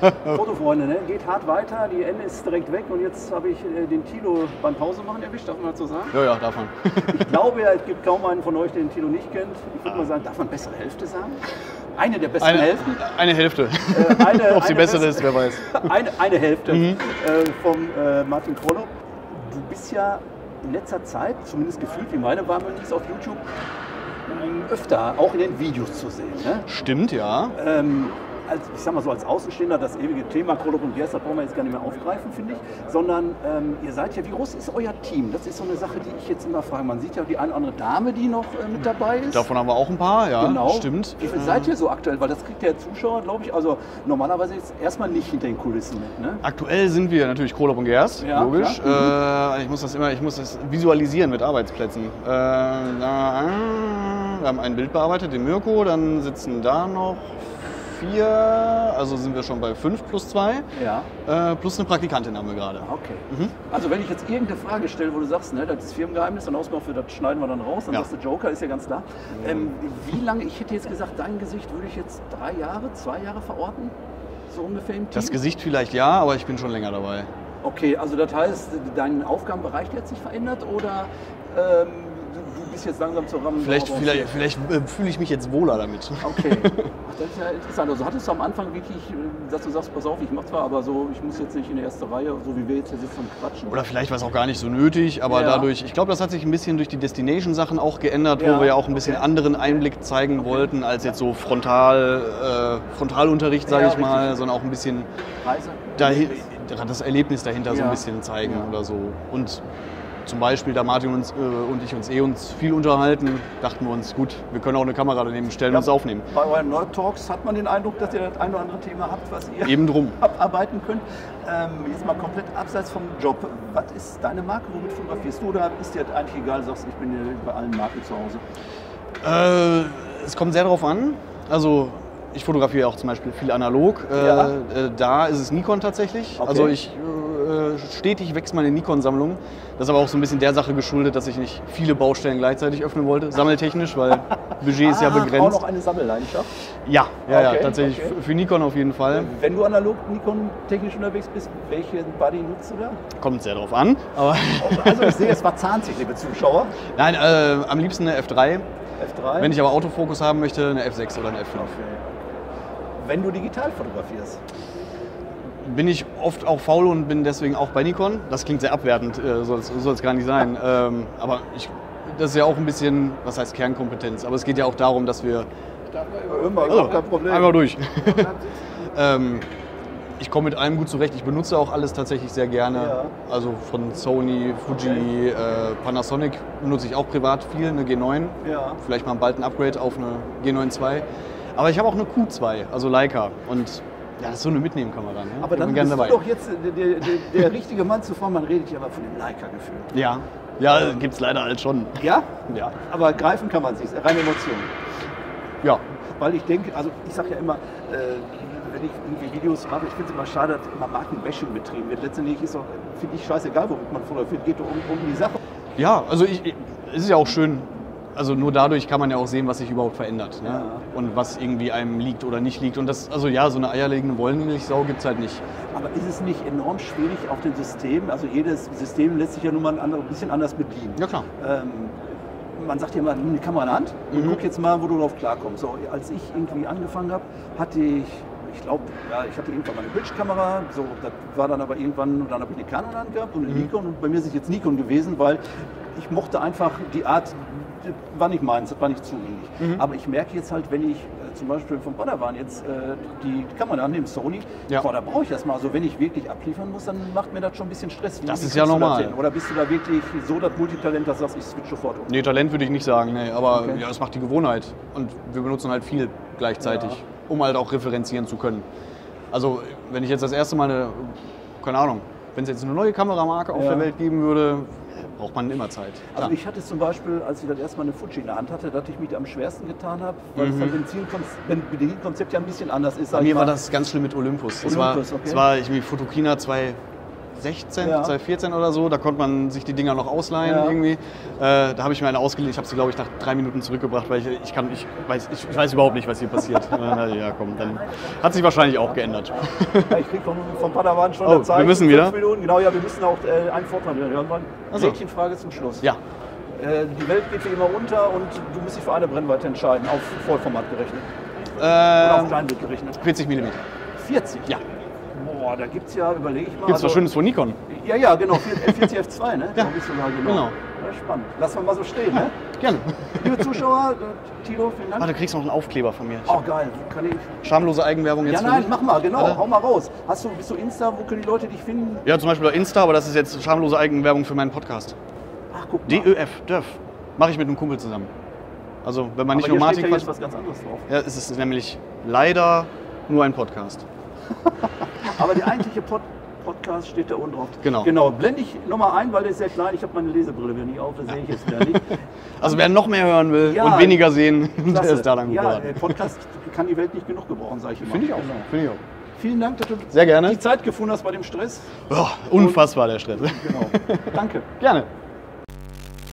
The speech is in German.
Fotofreunde, ne? geht hart weiter, die N ist direkt weg und jetzt habe ich äh, den Tilo beim Pause machen erwischt, darf man das so sagen? Ja, ja, darf man. Ich glaube ja, es gibt kaum einen von euch, den Tilo nicht kennt. Ich würde mal sagen, darf man bessere Hälfte sagen? Eine der besten Eine, Hälften. eine Hälfte. Äh, eine- Ob sie bessere ist, wer weiß. Eine, eine Hälfte äh, vom äh, Martin Krollo. Du bist ja in letzter Zeit, zumindest gefühlt wie meine Wahrnehmung ist auf YouTube, ähm, öfter auch in den Videos zu sehen. Ne? Stimmt, ja. ähm, als, ich sag mal so als Außenstehender, das ewige Thema Krolop und Biers, das brauchen wir jetzt gar nicht mehr aufgreifen, finde ich. Sondern ähm, ihr seid ja, wie groß ist euer Team? Das ist so eine Sache, die ich jetzt immer frage. Man sieht ja die eine oder andere Dame, die noch äh, mit dabei ist. Davon haben wir auch ein paar, ja. Genau. Stimmt. Wie viel seid ihr so aktuell? Weil das kriegt der Zuschauer, glaube ich, also normalerweise jetzt erstmal nicht hinter den Kulissen mit. Ne? Aktuell sind wir natürlich Krolop und Gerst, Ja, logisch. klar. Äh, ich muss das immer, ich muss das visualisieren mit Arbeitsplätzen. Äh, da, äh, wir haben ein Bild bearbeitet, den Mirko, dann sitzen da noch vier, also sind wir schon bei fünf plus zwei. Ja. Äh, plus eine Praktikantin haben wir gerade. Okay. Mhm. Also wenn ich jetzt irgendeine Frage stelle, wo du sagst, ne, das ist Firmengeheimnis, dann ausmachen wir, das schneiden wir dann raus, dann Ja. sagst du Joker, ist ja ganz klar. Ähm, wie lange, ich hätte jetzt gesagt, dein Gesicht würde ich jetzt drei Jahre, zwei Jahre verorten? So ungefähr im Team? Das Gesicht vielleicht ja, aber ich bin schon länger dabei. Okay, also das heißt, dein Aufgabenbereich hat sich verändert oder ähm, du, bist jetzt langsam zur Rahmen? Vielleicht, vielleicht, vielleicht äh, fühle ich mich jetzt wohler damit. Okay. Ach, das ist ja interessant. Also hattest du am Anfang wirklich, äh, dass du sagst, pass auf, ich mach zwar, aber so, ich muss jetzt nicht in der erste Reihe, so wie wir jetzt hier sitzen und quatschen. Oder vielleicht war es auch gar nicht so nötig, aber Ja. dadurch, ich glaube, das hat sich ein bisschen durch die Destination-Sachen auch geändert, Ja, wo wir ja auch ein bisschen okay. anderen Einblick zeigen wollten, als jetzt so Frontal, äh, Frontalunterricht, sage Ja, ich mal, richtig. sondern auch ein bisschen Reise? dahin, das Erlebnis dahinter so ein bisschen zeigen oder so. Und zum Beispiel, da Martin uns, äh, und ich uns eh uns viel unterhalten, dachten wir uns, gut, wir können auch eine Kamera daneben stellen und uns aufnehmen. Bei euren Nerd Talks hat man den Eindruck, dass ihr das ein oder andere Thema habt, was ihr Eben drum. abarbeiten könnt. Ähm, jetzt mal komplett abseits vom Job. Was ist deine Marke? Womit fotografierst du? Oder ist dir das eigentlich egal, sagst ich bin hier bei allen Marken zu Hause? Äh, es kommt sehr darauf an. Also ich fotografiere auch zum Beispiel viel analog. Äh, Ja. äh, da ist es Nikon tatsächlich. Okay. Also ich äh, stetig wächst meine Nikon-Sammlung. Das ist aber auch so ein bisschen der Sache geschuldet, dass ich nicht viele Baustellen gleichzeitig öffnen wollte, sammeltechnisch, weil Budget ist ja Ah, Auch begrenzt. noch eine Sammelleidenschaft. Ja, ja, ja, Okay, tatsächlich okay. für- Nikon auf jeden Fall. Wenn du analog Nikon technisch unterwegs bist, welchen Buddy nutzt du da? Kommt sehr drauf an. Aber Also ich sehe, es verzahnt sich, liebe Zuschauer. nein, äh, am liebsten eine F3. F3. Wenn ich aber Autofokus haben möchte, eine F6 oder eine F5. Wenn du digital fotografierst. Bin ich oft auch faul und bin deswegen auch bei Nikon. Das klingt sehr abwertend, äh, soll es gar nicht sein. ähm, aber ich, das ist ja auch ein bisschen, was heißt Kernkompetenz. Aber es geht ja auch darum, dass wir. Immer, Also, kein Problem. Einmal durch. ähm, ich komme mit allem gut zurecht. Ich benutze auch alles tatsächlich sehr gerne. Ja. Also von Sony, Fuji, äh, Panasonic benutze ich auch privat viel, eine G9. Ja. Vielleicht mal bald ein Upgrade auf eine G9 II. Aber ich habe auch eine Q2, also Leica. Und ja, das ist so eine Mitnehmkamera. Ne? Aber dann bist dabei. du doch jetzt der, der, der, der richtige Mann zu fahren. Man redet ja aber von dem Leica-Gefühl. Ja, ja, gibt es leider halt schon. Ja? Ja. Aber greifen kann man sich, reine Emotionen. Ja, Weil ich denke, also ich sage ja immer, äh, wenn ich irgendwie Videos mache, ich finde es immer schade, dass immer Markenbashing betrieben wird. Letztendlich ist auch, finde ich, scheißegal, womit man fotografiert, geht doch um, um die Sache. ja also ich, ich- es ist ja auch schön, also nur dadurch kann man ja auch sehen, was sich überhaupt verändert. Ne? Ja. Und was irgendwie einem liegt oder nicht liegt. Und das, also ja, so eine eierlegende Wollmilchsau gibt es halt nicht. Aber ist es nicht enorm schwierig auf den Systemen? Also jedes System lässt sich ja nun mal ein, bisschen anders bedienen. Ja klar. Ähm, man sagt ja immer, nimm die Kamera in die Hand und Mhm. guck jetzt mal, wo du drauf klarkommst. So, als ich irgendwie angefangen habe, hatte ich, ich glaube, ja, ich hatte irgendwann mal eine Bridge-Kamera, so, das war dann aber irgendwann, und dann habe ich eine Canon in der Hand gehabt und eine Mhm. Nikon und bei mir ist es jetzt Nikon gewesen, weil ich mochte einfach die Art, war nicht meins, das war nicht zugänglich. Mhm. Aber ich merke jetzt halt, wenn ich äh, zum Beispiel vom Bonnerwan jetzt äh, die Kamera annehme, Sony, Ja. boah, da brauche ich das mal. Also wenn ich wirklich abliefern muss, dann macht mir das schon ein bisschen Stress. Wie- Das ist ja das normal. Oder bist du da wirklich so das Multitalent, dass du sagst, ich switch sofort um? Nee, Talent würde ich nicht sagen, nee, aber Okay. ja, es macht die Gewohnheit. Und wir benutzen halt viel gleichzeitig, Ja. um halt auch referenzieren zu können. Also wenn ich jetzt das erste Mal eine, keine Ahnung, wenn es jetzt eine neue Kameramarke auf Ja. der Welt geben würde, braucht man immer Zeit. Also ich hatte zum Beispiel, als ich das erste Mal eine Fuji in der Hand hatte, dass ich mich am schwersten getan habe, weil das Benzinkonzept, Benzinkonzept ja ein bisschen anders ist. Bei ich mir war das ganz schlimm mit Olympus. Das war, Olympus, okay. das war irgendwie Fotokina 2, 2016, Ja. 2014 oder so. Da konnte man sich die Dinger noch ausleihen Ja. irgendwie. Äh, da habe ich mir eine ausgeliehen. Ich habe sie, glaube ich, nach drei Minuten zurückgebracht, weil ich, ich, kann, ich, weiß, ich, ich weiß überhaupt nicht, was hier passiert. Äh, ja, komm, dann hat sich wahrscheinlich auch geändert. Ja, ich krieg vom, vom Padawan schon Oh, eine Zeit. wir müssen wieder? Minuten. Genau, ja, wir müssen auch äh, einen Vortrag wieder hören wollen. Ach so. Mädchenfrage zum Schluss. Ja, Äh, die Welt geht wie immer unter und du musst dich für eine Brennweite entscheiden, auf Vollformat gerechnet. Oder auf äh, Kleinbild gerechnet. 40 mm. 40? Ja. Boah, da gibt's ja, überlege ich mal. Gibt es was Schönes von Nikon? Ja, ja, genau. 40 F2, ne? Ja, sogar, genau. genau. Ja, spannend. Lassen wir mal so stehen, ne? Gerne. Liebe Zuschauer, äh, Tilo, vielen Dank. Ah, du kriegst noch einen Aufkleber von mir. Oh, geil. Kann ich. Schamlose Eigenwerbung jetzt Ja, nein, mach mal, genau. Warte. Hau mal raus. Hast du, bist du Insta? Wo können die Leute dich finden? Ja, zum Beispiel bei Insta, aber das ist jetzt schamlose Eigenwerbung für meinen Podcast. Ach, guck mal. DÖF, DÖF. Mache ich mit einem Kumpel zusammen. Also, wenn man nicht Aber nur hier steht Martin ja was ganz anderes drauf. Ja, es ist nämlich leider nur ein Podcast. Aber der eigentliche Pod Podcast steht da unten drauf. Genau. Genau. Blende ich nochmal ein, weil der ist sehr klein. Ich habe meine Lesebrille wieder nicht auf, das sehe ich jetzt wieder nicht. Also wer noch mehr hören will Ja. und weniger sehen, der ist da dann gut Ja, der Podcast kann die Welt nicht genug gebrauchen, sage ich immer. Finde ich auch. Genau. Finde ich auch. Vielen Dank, dass du Sehr gerne. die Zeit gefunden hast bei dem Stress. Oh, unfassbar der Stress. Genau. Danke. Gerne.